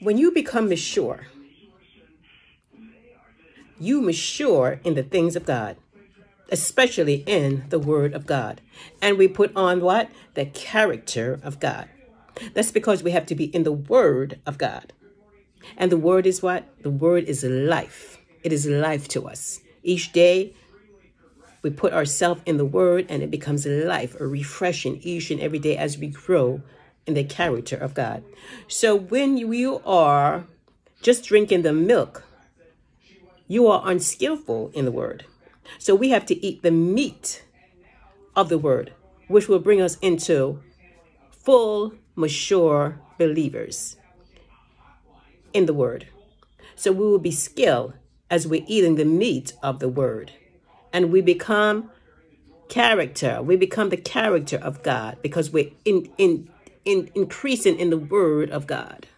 When you become mature, you mature in the things of God, especially in the Word of God. And we put on what? The character of God. That's because we have to be in the Word of God. And the Word is what? The Word is life. It is life to us. Each day, we put ourselves in the Word and it becomes life, a refreshing each and every day as we grow in the character of God. So when you are just drinking the milk you are unskillful in the word. So we have to eat the meat of the word, which will bring us into full, mature believers in the word. So we will be skilled as we're eating the meat of the word. And we become character. We become the character of God because we're in, in, in increasing in the word of God.